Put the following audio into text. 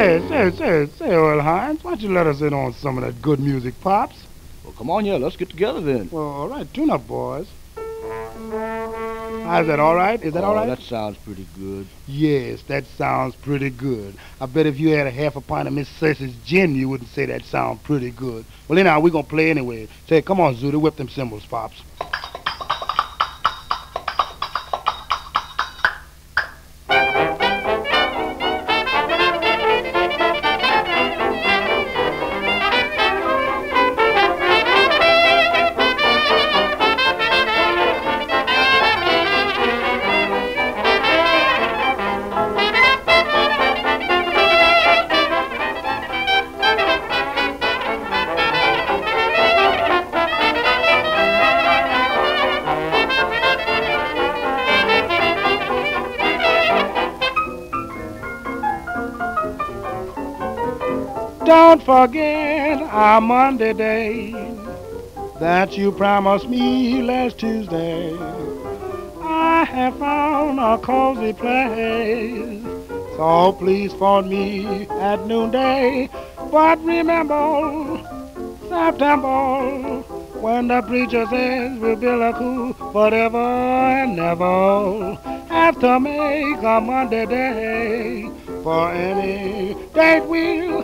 Say, say, say, say, Earl Hines, why don't you let us in on some of that good music, Pops? Well, come on, yeah, let's get together then. Well, all right, tune up, boys. Ah, is that all right? Is that oh, all right? that sounds pretty good. Yes, that sounds pretty good. I bet if you had a half a pint of Miss Cersei's gin, you wouldn't say that sounds pretty good. Well, anyhow, we're going to play anyway. Say, come on, Zutty, whip them cymbals, Pops. Don't forget our Monday day that you promised me last Tuesday. I have found a cozy place, so please phone me at noonday. But remember, September, when the preacher says we'll build a cool forever and never have to make a Monday day for any date. We'll